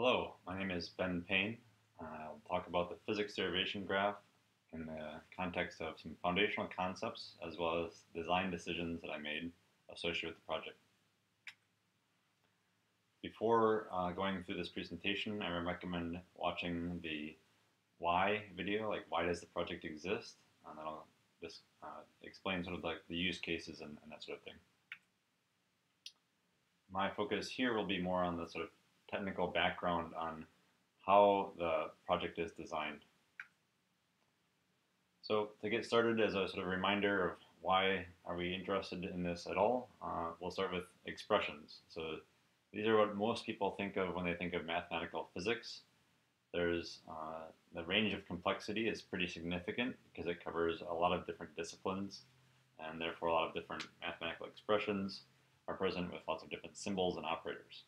Hello, my name is Ben Payne. I'll talk about the physics derivation graph in the context of some foundational concepts as well as design decisions that I made associated with the project. Before uh, going through this presentation, I recommend watching the why video, like why does the project exist, and then I'll just uh, explain sort of like the use cases and, and that sort of thing. My focus here will be more on the sort of technical background on how the project is designed. So to get started as a sort of reminder of why are we interested in this at all, uh, we'll start with expressions. So these are what most people think of when they think of mathematical physics. There's uh, the range of complexity is pretty significant because it covers a lot of different disciplines and therefore a lot of different mathematical expressions are present with lots of different symbols and operators.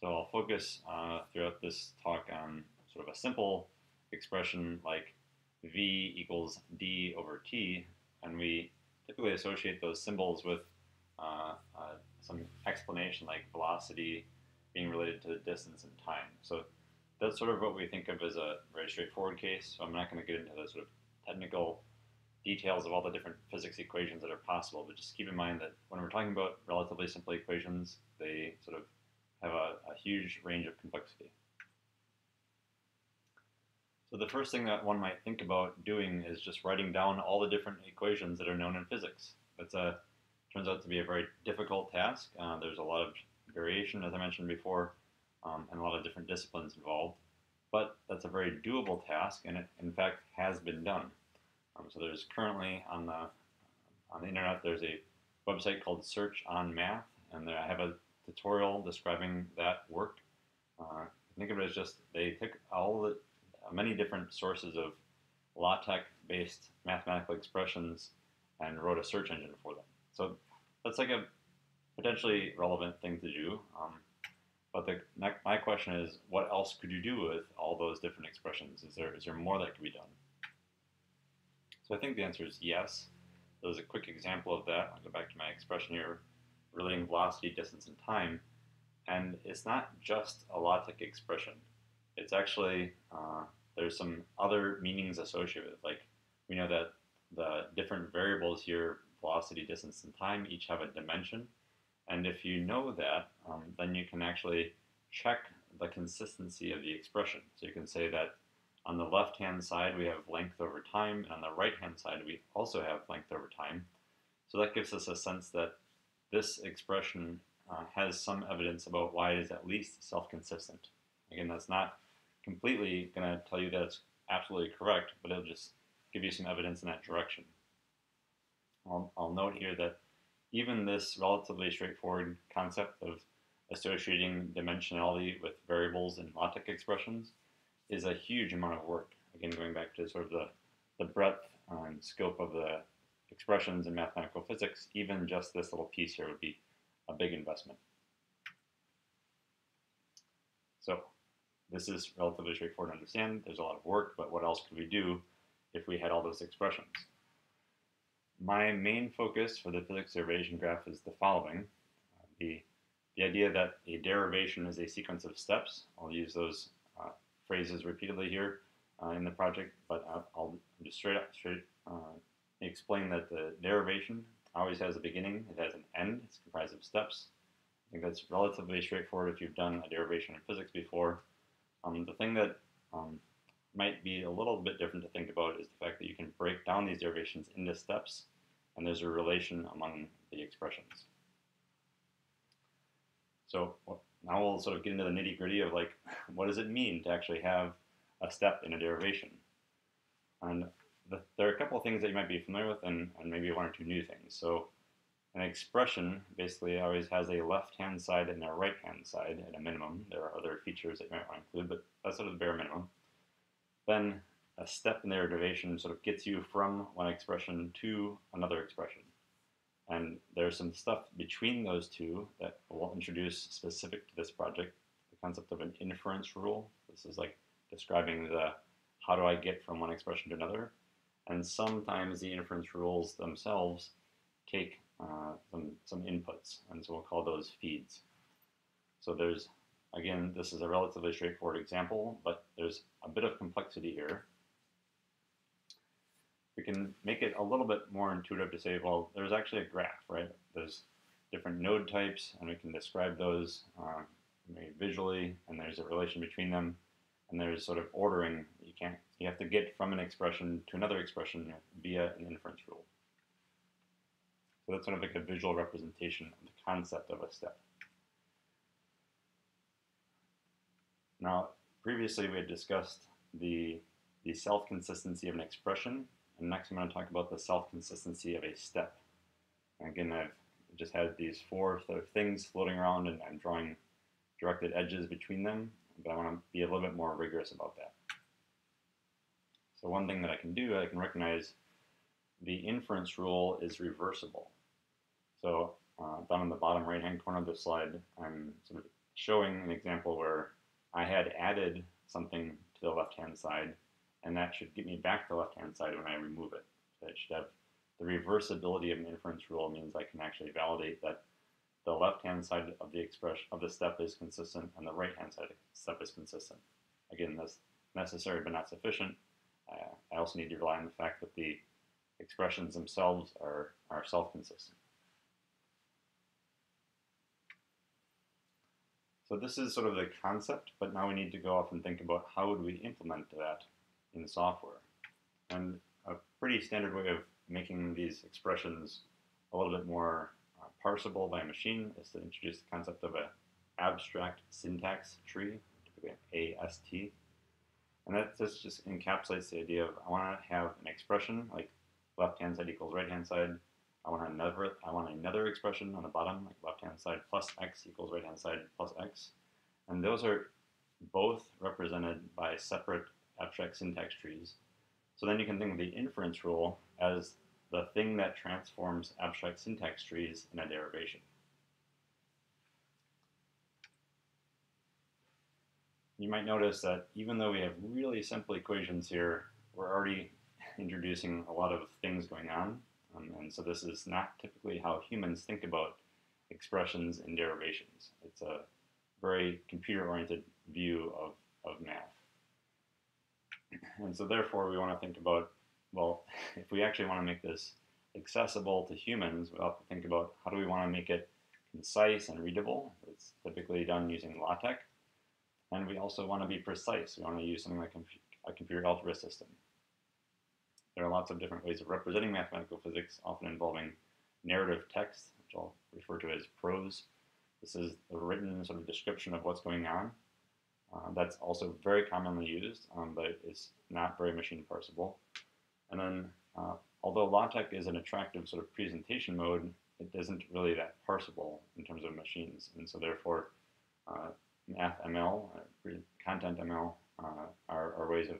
So I'll focus uh, throughout this talk on sort of a simple expression like v equals d over t, and we typically associate those symbols with uh, uh, some explanation like velocity being related to distance and time. So that's sort of what we think of as a very straightforward case. So I'm not going to get into the sort of technical details of all the different physics equations that are possible, but just keep in mind that when we're talking about relatively simple equations, they sort of have a, a huge range of complexity. So the first thing that one might think about doing is just writing down all the different equations that are known in physics. A turns out to be a very difficult task. Uh, there's a lot of variation, as I mentioned before, um, and a lot of different disciplines involved. But that's a very doable task, and it in fact has been done. Um, so there's currently on the on the internet there's a website called Search on Math, and there I have a tutorial describing that work. Uh, think of it as just they took all the many different sources of LaTeX-based mathematical expressions and wrote a search engine for them. So that's like a potentially relevant thing to do. Um, but the, my question is, what else could you do with all those different expressions? Is there is there more that could be done? So I think the answer is yes. There's a quick example of that. I'll go back to my expression here relating velocity, distance, and time. And it's not just a LaTeX expression. It's actually, uh, there's some other meanings associated with it. Like, we know that the different variables here, velocity, distance, and time, each have a dimension. And if you know that, um, then you can actually check the consistency of the expression. So you can say that on the left-hand side, we have length over time, and on the right-hand side, we also have length over time. So that gives us a sense that this expression uh, has some evidence about why it is at least self-consistent. Again, that's not completely going to tell you that it's absolutely correct, but it'll just give you some evidence in that direction. I'll, I'll note here that even this relatively straightforward concept of associating dimensionality with variables in LaTeX expressions is a huge amount of work. Again, going back to sort of the, the breadth and scope of the expressions in mathematical physics, even just this little piece here would be a big investment. So this is relatively straightforward to understand. There's a lot of work, but what else could we do if we had all those expressions? My main focus for the physics derivation graph is the following. Uh, the, the idea that a derivation is a sequence of steps. I'll use those uh, phrases repeatedly here uh, in the project, but I'll, I'll just straight up, straight, uh, explain that the derivation always has a beginning, it has an end, it's comprised of steps. I think that's relatively straightforward if you've done a derivation in physics before. Um, the thing that um, might be a little bit different to think about is the fact that you can break down these derivations into steps, and there's a relation among the expressions. So now we'll sort of get into the nitty gritty of like, what does it mean to actually have a step in a derivation? And the, there are a couple of things that you might be familiar with and, and maybe one or two new things. So an expression basically always has a left-hand side and a right-hand side at a minimum. There are other features that you might want to include, but that's sort of the bare minimum. Then a step in the derivation sort of gets you from one expression to another expression. And there's some stuff between those two that we'll introduce specific to this project, the concept of an inference rule. This is like describing the how do I get from one expression to another. And sometimes the inference rules themselves take uh, some, some inputs, and so we'll call those feeds. So there's again, this is a relatively straightforward example, but there's a bit of complexity here. We can make it a little bit more intuitive to say, well, there's actually a graph, right? There's different node types, and we can describe those uh, visually, and there's a relation between them, and there's sort of ordering. You can't, you have to get from an expression to another expression via an inference rule. So that's sort of like a visual representation of the concept of a step. Now, previously we had discussed the, the self-consistency of an expression, and next I'm going to talk about the self-consistency of a step. Again, I've just had these four sort of things floating around, and I'm drawing directed edges between them, but I want to be a little bit more rigorous about that. So one thing that I can do, I can recognize the inference rule is reversible. So uh, down in the bottom right-hand corner of the slide, I'm sort of showing an example where I had added something to the left-hand side, and that should get me back to the left-hand side when I remove it. So it should have the reversibility of an inference rule means I can actually validate that the left-hand side of the expression of the step is consistent and the right-hand side of the step is consistent. Again, that's necessary but not sufficient. I also need to rely on the fact that the expressions themselves are, are self-consistent. So this is sort of the concept, but now we need to go off and think about how would we implement that in software. And a pretty standard way of making these expressions a little bit more uh, parsable by a machine is to introduce the concept of an abstract syntax tree, typically AST. And that just, just encapsulates the idea of I want to have an expression like left hand side equals right hand side, I want another, I want another expression on the bottom, like left-hand side plus x equals right-hand side plus x. And those are both represented by separate abstract syntax trees. So then you can think of the inference rule as the thing that transforms abstract syntax trees in a derivation. You might notice that even though we have really simple equations here, we're already introducing a lot of things going on. Um, and so this is not typically how humans think about expressions and derivations. It's a very computer-oriented view of, of math. And so therefore we want to think about, well, if we actually want to make this accessible to humans, we have to think about how do we want to make it concise and readable. It's typically done using LaTeX. And we also want to be precise. We want to use something like a computer algebra system. There are lots of different ways of representing mathematical physics, often involving narrative text, which I'll refer to as prose. This is a written sort of description of what's going on. Uh, that's also very commonly used, um, but it's not very machine parsable. And then, uh, although LaTeX is an attractive sort of presentation mode, it isn't really that parsable in terms of machines. And so therefore, uh, MathML, uh, content ML, uh, are, are ways of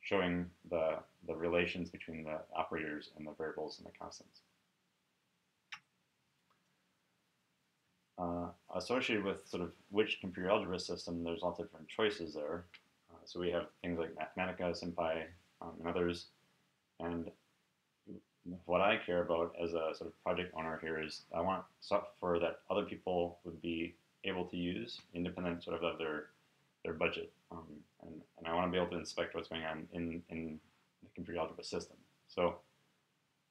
showing the, the relations between the operators and the variables and the constants. Uh, associated with sort of which computer algebra system, there's lots of different choices there. Uh, so we have things like Mathematica, SymPy, um, and others. And what I care about as a sort of project owner here is I want software that other people would be able to use, independent sort of of their their budget. Um, and, and I want to be able to inspect what's going on in, in the computer algebra system. So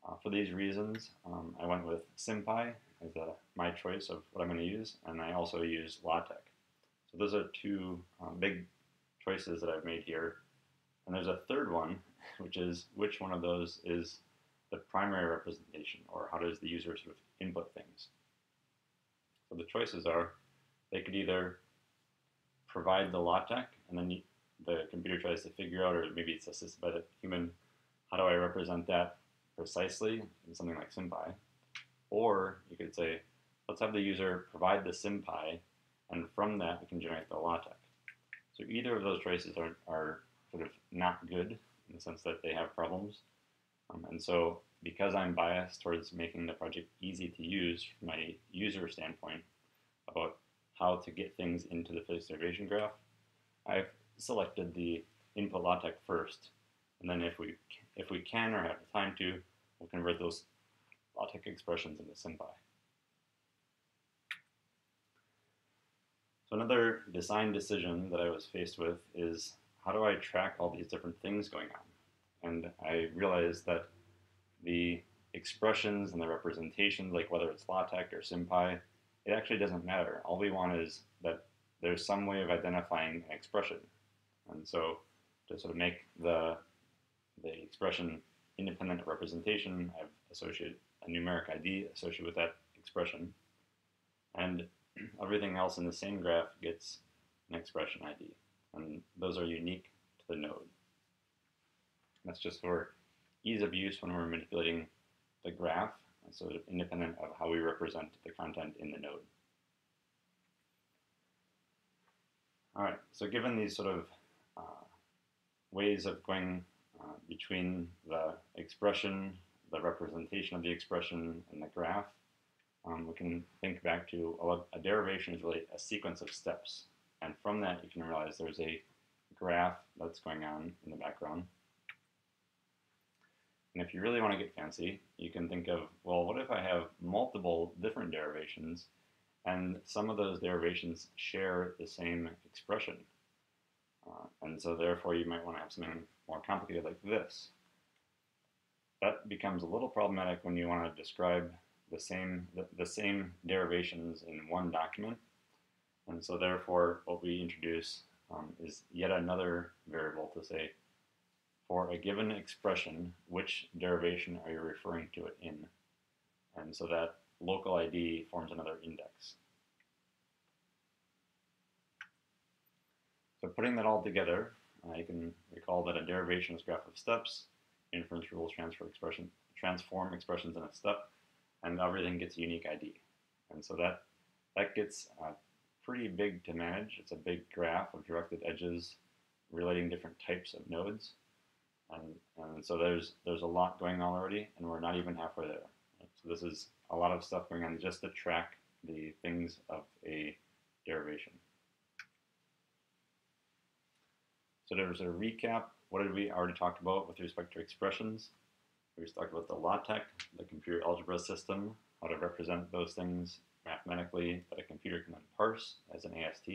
uh, for these reasons, um, I went with SymPy as a, my choice of what I'm going to use, and I also use LaTeX. So those are two um, big choices that I've made here. And there's a third one, which is which one of those is the primary representation, or how does the user sort of input things. So the choices are, they could either provide the LaTeX, and then the computer tries to figure out, or maybe it's assisted by the human, how do I represent that precisely in something like SymPy? Or you could say, let's have the user provide the SymPy, and from that we can generate the LaTeX. So either of those choices are, are sort of not good in the sense that they have problems. Um, and so because I'm biased towards making the project easy to use from my user standpoint about how to get things into the physics derivation graph, I've selected the input LaTeX first, and then if we if we can or have the time to, we'll convert those LaTeX expressions into SymPy. So another design decision that I was faced with is how do I track all these different things going on? And I realized that the expressions and the representations, like whether it's LaTeX or SymPy, it actually doesn't matter. All we want is that there's some way of identifying an expression. And so to sort of make the, the expression independent of representation, I've associated a numeric ID associated with that expression. And everything else in the same graph gets an expression ID. And those are unique to the node. That's just for ease of use when we're manipulating the graph, so independent of how we represent the content in the node. All right, so given these sort of uh, ways of going uh, between the expression, the representation of the expression, and the graph, um, we can think back to a, a, derivation is really a sequence of steps. And from that, you can realize there's a graph that's going on in the background. And if you really want to get fancy, you can think of, well, what if I have multiple different derivations and some of those derivations share the same expression? Uh, and so therefore you might want to have something more complicated like this. That becomes a little problematic when you want to describe the same, the, the same derivations in one document. And so therefore what we introduce um, is yet another variable to say, for a given expression, which derivation are you referring to it in? And so that local ID forms another index. So putting that all together, uh, you can recall that a derivation is graph of steps, inference rules transfer expression, transform expressions in a step, and everything gets a unique ID. And so that, that gets uh, pretty big to manage. It's a big graph of directed edges relating different types of nodes. And, and so there's, there's a lot going on already, and we're not even halfway there. So this is a lot of stuff going on just to track the things of a derivation. So there's a recap. What did we already talked about with respect to expressions? We just talked about the LaTeX, the computer algebra system, how to represent those things mathematically that a computer can then parse as an AST,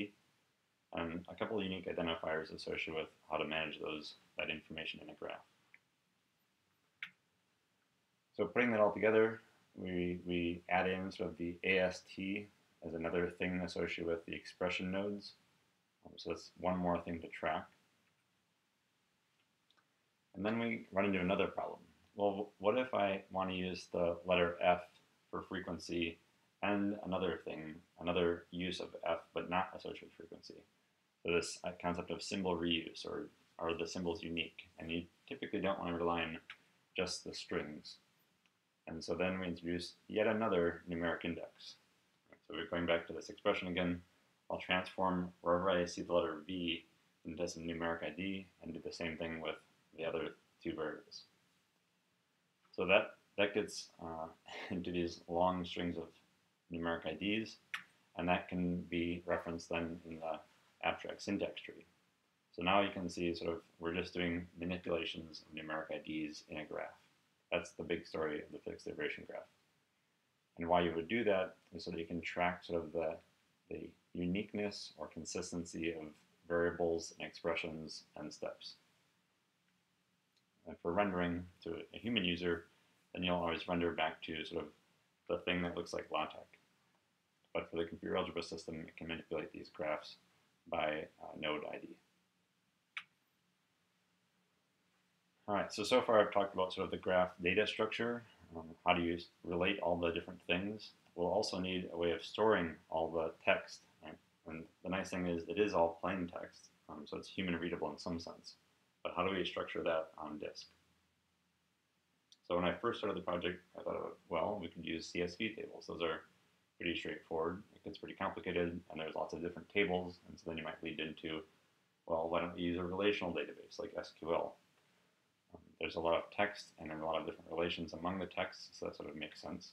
couple of unique identifiers associated with how to manage those that information in a graph. So putting that all together, we, we add in sort of the AST as another thing associated with the expression nodes. Um, so that's one more thing to track. And then we run into another problem. Well, what if I want to use the letter F for frequency and another thing, another use of F, but not associated with frequency? This uh, concept of symbol reuse, or are the symbols unique? And you typically don't want to rely on just the strings. And so then we introduce yet another numeric index. So we're going back to this expression again. I'll transform wherever I see the letter V into some numeric ID and do the same thing with the other two variables. So that, that gets uh, into these long strings of numeric IDs, and that can be referenced then in the abstract syntax tree. So now you can see sort of we're just doing manipulations of numeric IDs in a graph. That's the big story of the physics derivation graph. And why you would do that is so that you can track sort of the, the uniqueness or consistency of variables and expressions and steps. And for rendering to a human user, then you'll always render back to sort of the thing that looks like LaTeX. But for the computer algebra system, it can manipulate these graphs by uh, node ID. All right, so so far I've talked about sort of the graph data structure, um, how do you relate all the different things. We'll also need a way of storing all the text, right? and the nice thing is it is all plain text, um, so it's human readable in some sense. But how do we structure that on disk? So when I first started the project, I thought, well, we could use CSV tables. Those are pretty straightforward. Gets pretty complicated, and there's lots of different tables, and so then you might lead into, well, why don't we use a relational database like SQL? Um, there's a lot of text and a lot of different relations among the texts, so that sort of makes sense.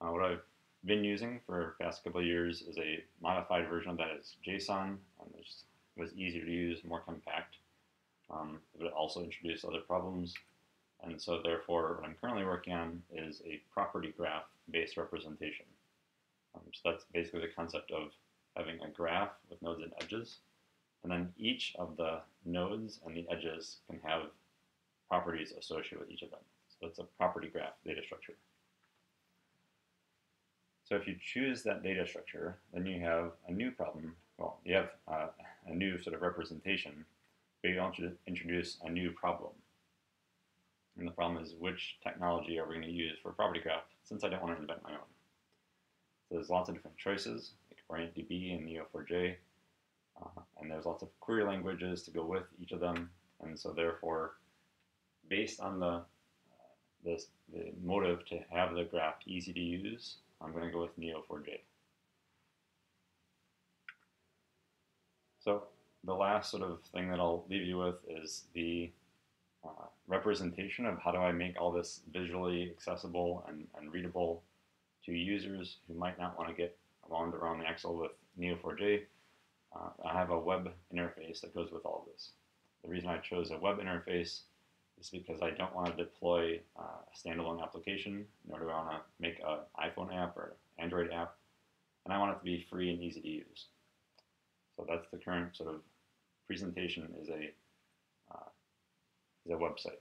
Uh, what I've been using for the past couple of years is a modified version of that is JSON. Um, it was easier to use, more compact, um, but it also introduced other problems. And so therefore, what I'm currently working on is a property graph based representation. Um, so that's basically the concept of having a graph with nodes and edges. And then each of the nodes and the edges can have properties associated with each of them. So it's a property graph data structure. So if you choose that data structure, then you have a new problem. Well, you have uh, a new sort of representation, but you to introduce a new problem. And the problem is which technology are we going to use for property graph since I don't want to invent my own. So there's lots of different choices, like DB and Neo4j, uh, and there's lots of query languages to go with each of them. And so therefore, based on the, uh, the, the motive to have the graph easy to use, I'm going to go with Neo4j. So the last sort of thing that I'll leave you with is the uh, representation of how do I make all this visually accessible and, and readable to users who might not want to get along around the Excel with Neo4j. Uh, I have a web interface that goes with all of this. The reason I chose a web interface is because I don't want to deploy uh, a standalone application, nor do I want to make an iPhone app or Android app, and I want it to be free and easy to use. So that's the current sort of presentation is a uh, is a website.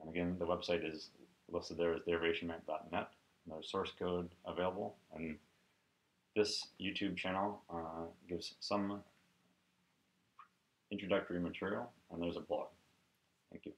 And again, the website is listed there as derivationmap.net. There's source code available, and this YouTube channel uh, gives some introductory material, and there's a blog. Thank you.